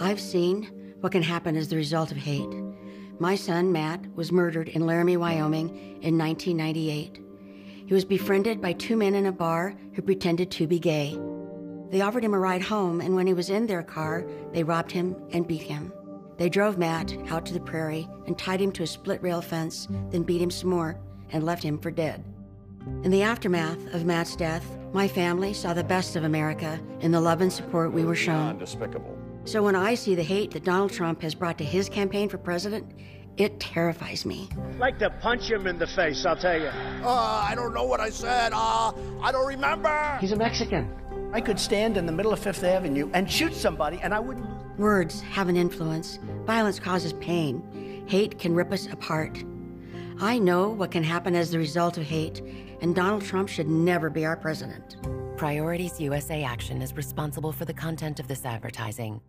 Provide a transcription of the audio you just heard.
I've seen what can happen as the result of hate. My son, Matt, was murdered in Laramie, Wyoming in 1998. He was befriended by two men in a bar who pretended to be gay. They offered him a ride home, and when he was in their car, they robbed him and beat him. They drove Matt out to the prairie and tied him to a split rail fence, then beat him some more and left him for dead. In the aftermath of Matt's death, my family saw the best of America in the love and support we were shown. Despicable. So when I see the hate that Donald Trump has brought to his campaign for president, it terrifies me. I'd like to punch him in the face, I'll tell you. Uh, I don't know what I said. Uh, I don't remember. He's a Mexican. I could stand in the middle of Fifth Avenue and shoot somebody and I wouldn't. Words have an influence. Violence causes pain. Hate can rip us apart. I know what can happen as the result of hate, and Donald Trump should never be our president. Priorities USA Action is responsible for the content of this advertising.